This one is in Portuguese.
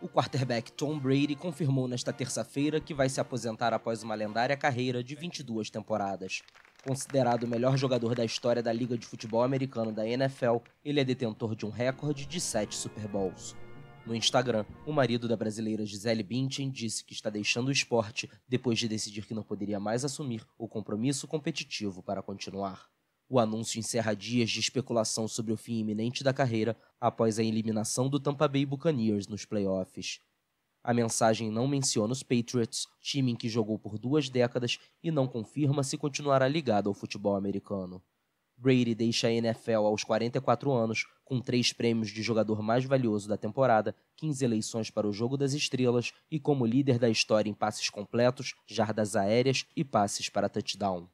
O quarterback Tom Brady confirmou nesta terça-feira que vai se aposentar após uma lendária carreira de 22 temporadas. Considerado o melhor jogador da história da Liga de Futebol Americano da NFL, ele é detentor de um recorde de 7 Super Bowls. No Instagram, o marido da brasileira Gisele Bündchen disse que está deixando o esporte depois de decidir que não poderia mais assumir o compromisso competitivo para continuar. O anúncio encerra dias de especulação sobre o fim iminente da carreira após a eliminação do Tampa Bay Buccaneers nos playoffs. A mensagem não menciona os Patriots, time em que jogou por duas décadas, e não confirma se continuará ligado ao futebol americano. Brady deixa a NFL aos 44 anos, com três prêmios de jogador mais valioso da temporada, 15 eleições para o Jogo das Estrelas e como líder da história em passes completos, jardas aéreas e passes para touchdown.